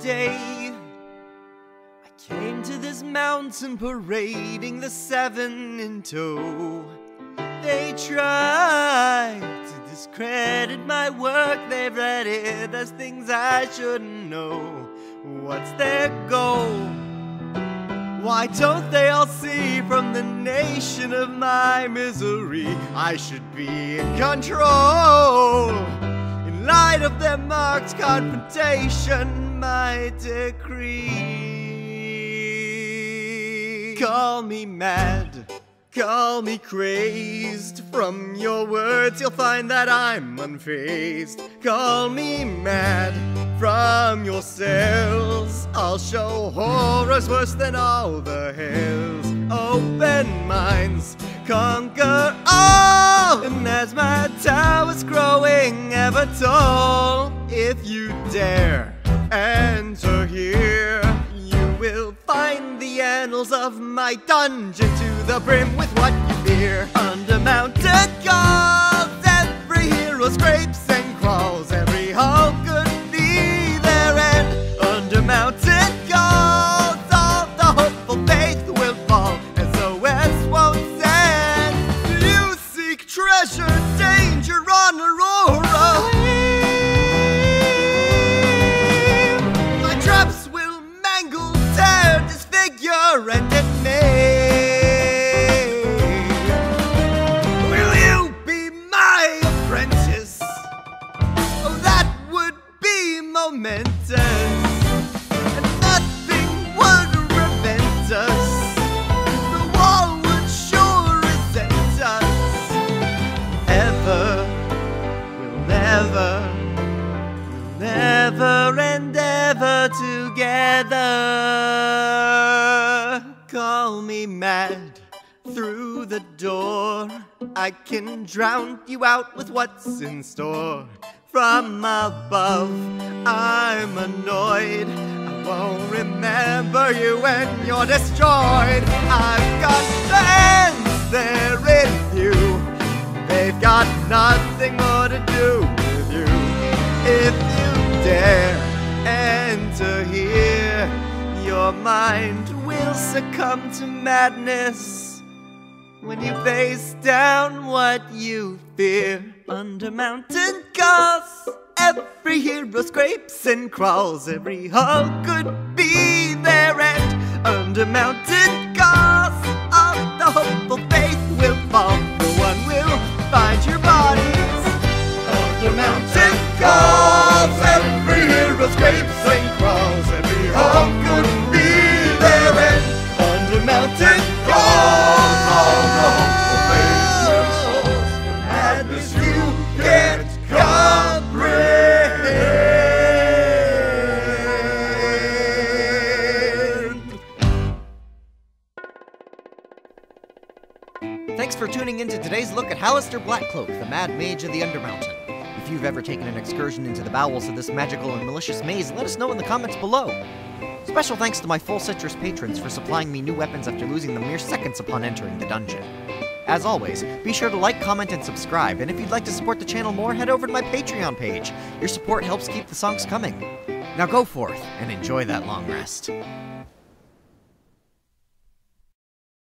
day. I came to this mountain parading the seven in tow. They tried to discredit my work, they've read it as things I shouldn't know. What's their goal? Why don't they all see from the nation of my misery? I should be in control. Light of their marked confrontation, my decree. Call me mad, call me crazed. From your words, you'll find that I'm unfazed. Call me mad from your cells. I'll show horrors worse than all the hells. Open minds, conquer all. And as my tower's growing tall, if you dare. Enter here, you will find the annals of my dungeon to the brim with what you momentous. And nothing would us. The wall would sure resent us. Ever, we'll never, we'll never and ever together. Call me mad through the door. I can drown you out with what's in store. From above, I'm annoyed. I won't remember you when you're destroyed. I've got fans there in you. They've got nothing more to do with you. If you dare enter here, your mind will succumb to madness when you face down what you fear. Under mountain gods, every hero scrapes and crawls, every hole could be their end. Under mountain gods, Thanks for tuning in to today's look at Halaster Blackcloak, the Mad Mage of the Undermountain. If you've ever taken an excursion into the bowels of this magical and malicious maze, let us know in the comments below. Special thanks to my full citrus patrons for supplying me new weapons after losing them mere seconds upon entering the dungeon. As always, be sure to like, comment, and subscribe, and if you'd like to support the channel more, head over to my Patreon page. Your support helps keep the songs coming. Now go forth and enjoy that long rest.